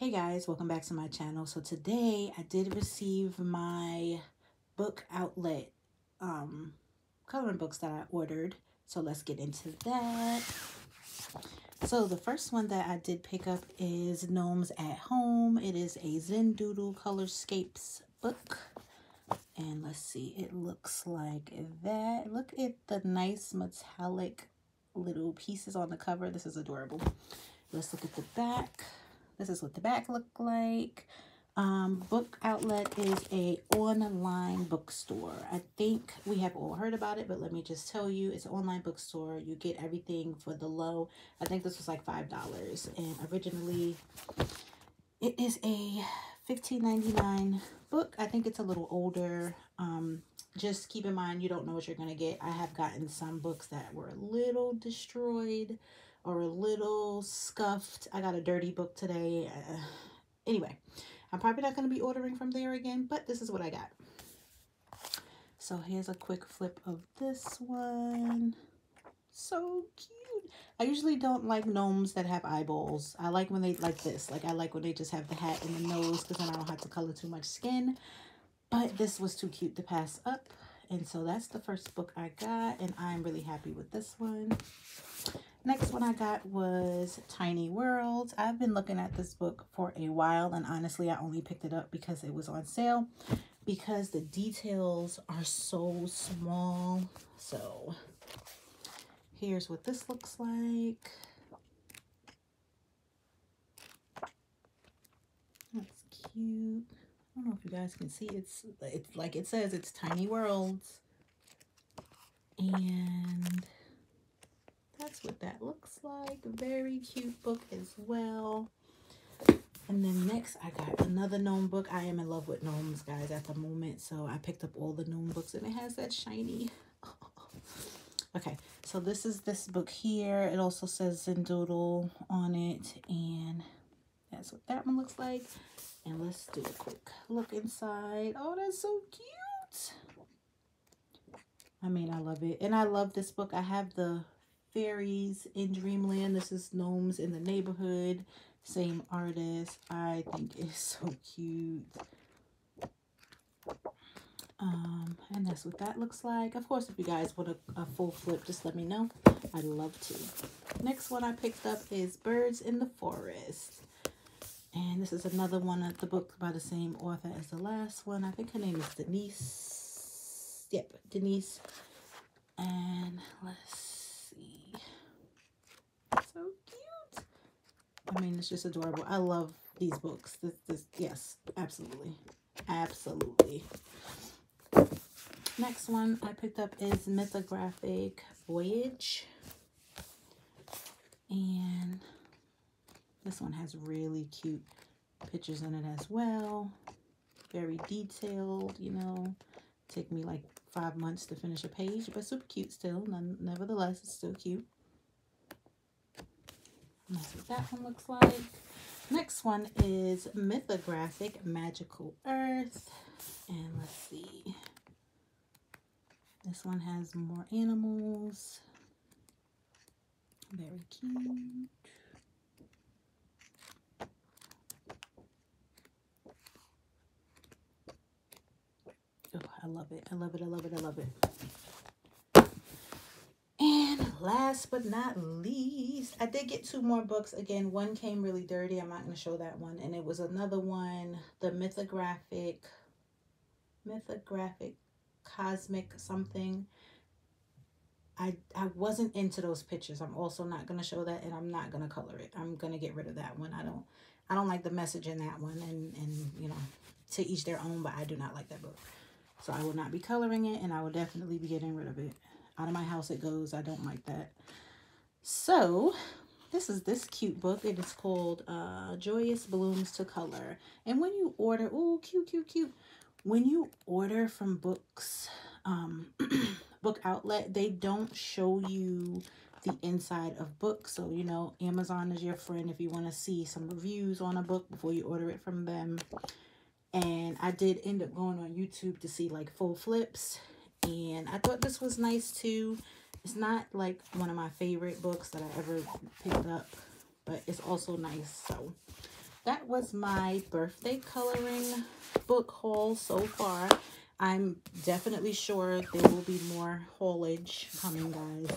Hey guys, welcome back to my channel. So today I did receive my book outlet um, coloring books that I ordered. So let's get into that. So the first one that I did pick up is Gnomes at Home. It is a Zen Doodle Colorscapes book. And let's see, it looks like that. Look at the nice metallic little pieces on the cover. This is adorable. Let's look at the back. This is what the back look like. Um, book Outlet is a online bookstore. I think we have all heard about it, but let me just tell you, it's an online bookstore. You get everything for the low. I think this was like $5. And originally, it is a $15.99 book. I think it's a little older. Um, just keep in mind, you don't know what you're going to get. I have gotten some books that were a little destroyed or a little scuffed. I got a dirty book today. Uh, anyway, I'm probably not going to be ordering from there again, but this is what I got. So here's a quick flip of this one. So cute. I usually don't like gnomes that have eyeballs. I like when they like this. Like I like when they just have the hat and the nose because then I don't have to color too much skin. But this was too cute to pass up. And so that's the first book I got. And I'm really happy with this one. Next one I got was Tiny Worlds. I've been looking at this book for a while and honestly I only picked it up because it was on sale because the details are so small. So here's what this looks like. That's cute. I don't know if you guys can see it's it's like it says it's Tiny Worlds. And that's what that looks like. Very cute book as well. And then next, I got another gnome book. I am in love with gnomes, guys, at the moment. So I picked up all the gnome books, and it has that shiny. Okay, so this is this book here. It also says Zendoodle on it, and that's what that one looks like. And let's do a quick look inside. Oh, that's so cute. I mean, I love it. And I love this book. I have the Fairies in Dreamland. This is Gnomes in the Neighborhood. Same artist. I think it's so cute. Um, and that's what that looks like. Of course, if you guys want a, a full flip, just let me know. I'd love to. Next one I picked up is Birds in the Forest. And this is another one of the book by the same author as the last one. I think her name is Denise. Yep, Denise. And let's so cute. I mean, it's just adorable. I love these books. This, this, yes, absolutely. Absolutely. Next one I picked up is Mythographic Voyage. And this one has really cute pictures in it as well. Very detailed, you know. Take me like five months to finish a page, but super cute still. None, nevertheless, it's still cute. That's what that one looks like. Next one is Mythographic Magical Earth. And let's see. This one has more animals. Very cute. Oh, I love it. I love it. I love it. I love it And last but not least, I did get two more books. Again, one came really dirty. I'm not going to show that one. And it was another one, the mythographic, mythographic cosmic something. I, I wasn't into those pictures. I'm also not going to show that and I'm not going to color it. I'm going to get rid of that one. I don't I don't like the message in that one and, and, you know, to each their own, but I do not like that book. So I will not be coloring it and I will definitely be getting rid of it out of my house it goes. I don't like that. So this is this cute book. It is called uh, Joyous Blooms to Color. And when you order, oh, cute, cute, cute. When you order from books, um, book outlet, they don't show you the inside of books. So, you know, Amazon is your friend if you want to see some reviews on a book before you order it from them. And I did end up going on YouTube to see like full flips and I thought this was nice too. It's not like one of my favorite books that I ever picked up, but it's also nice. So that was my birthday coloring book haul so far. I'm definitely sure there will be more haulage coming, guys.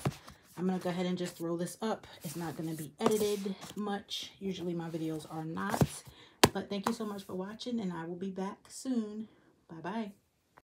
I'm going to go ahead and just throw this up. It's not going to be edited much. Usually my videos are not. But thank you so much for watching, and I will be back soon. Bye-bye.